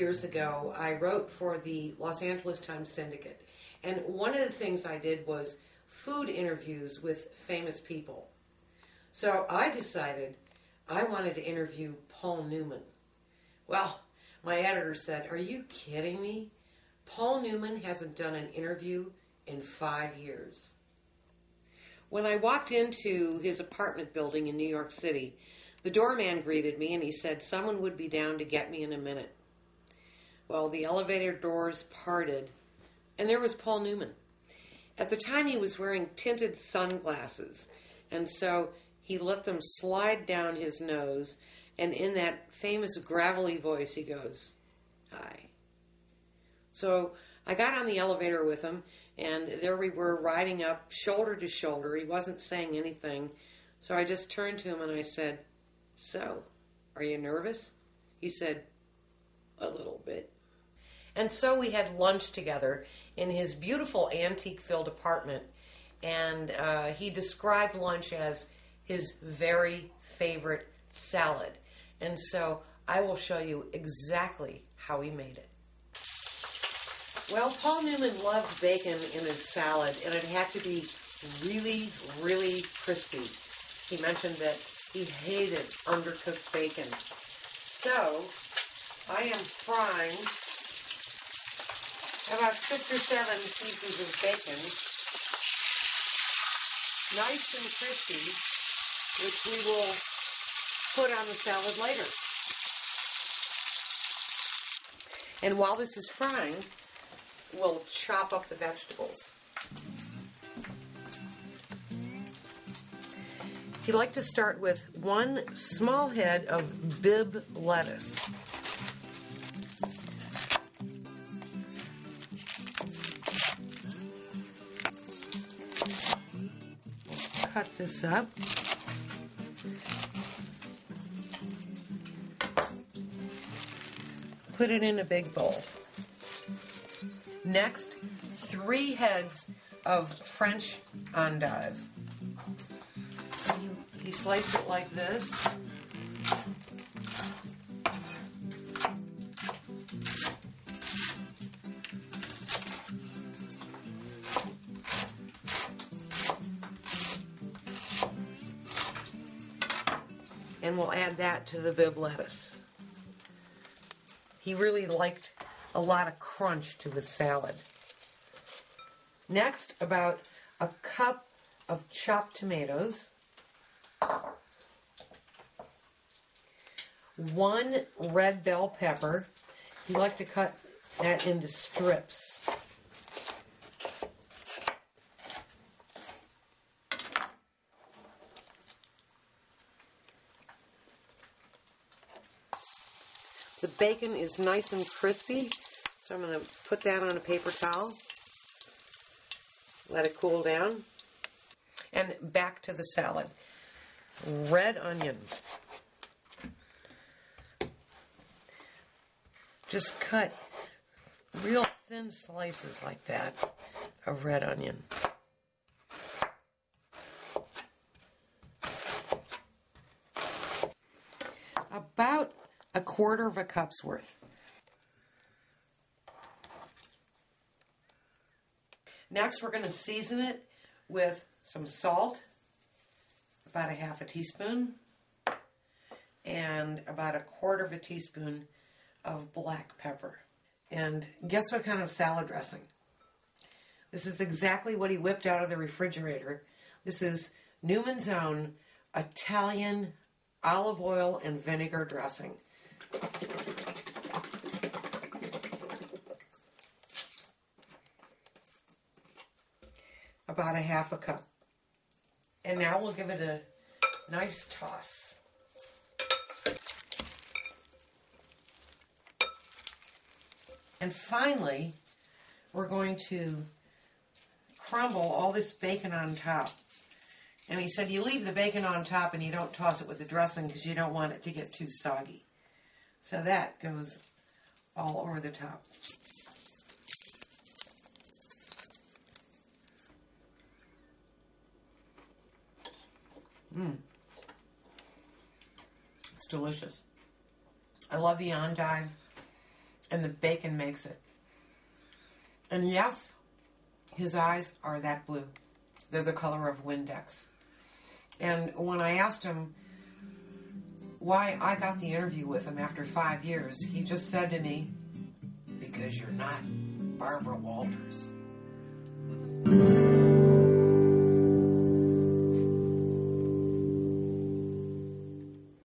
years ago, I wrote for the Los Angeles Times Syndicate, and one of the things I did was food interviews with famous people. So I decided I wanted to interview Paul Newman. Well, my editor said, Are you kidding me? Paul Newman hasn't done an interview in five years. When I walked into his apartment building in New York City, the doorman greeted me and he said someone would be down to get me in a minute. Well, the elevator doors parted and there was Paul Newman. At the time, he was wearing tinted sunglasses, and so he let them slide down his nose, and in that famous gravelly voice, he goes, Hi. So I got on the elevator with him, and there we were riding up shoulder to shoulder. He wasn't saying anything, so I just turned to him and I said, So, are you nervous? He said, A little bit. And so we had lunch together in his beautiful antique filled apartment, and uh, he described lunch as his very favorite salad. And so I will show you exactly how he made it. Well, Paul Newman loved bacon in his salad, and it had to be really, really crispy. He mentioned that he hated undercooked bacon. So I am frying about six or seven pieces of bacon, nice and crispy, which we will put on the salad later. And while this is frying, we'll chop up the vegetables. He liked to start with one small head of Bibb lettuce. Cut this up. Put it in a big bowl. Next, three heads of French endive. He sliced it like this. And we'll add that to the Bibb lettuce. He really liked a lot of crunch to his salad. Next, about a cup of chopped tomatoes, one red bell pepper. You like to cut that into strips. Bacon is nice and crispy, so I'm going to put that on a paper towel. Let it cool down. And back to the salad. Red onion. Just cut real thin slices like that of red onion. About a quarter of a cup's worth. Next, we're going to season it with some salt, about a half a teaspoon, and about a quarter of a teaspoon of black pepper. And guess what kind of salad dressing? This is exactly what he whipped out of the refrigerator. This is Newman's Own Italian olive oil and vinegar dressing. About a half a cup. And now we'll give it a nice toss. And finally, we're going to crumble all this bacon on top. And he said you leave the bacon on top and you don't toss it with the dressing because you don't want it to get too soggy. So that goes all over the top. Mmm. It's delicious. I love the endive, and the bacon makes it. And yes, his eyes are that blue. They're the color of Windex. And when I asked him why I got the interview with him after five years, he just said to me, Because you're not Barbara Walters.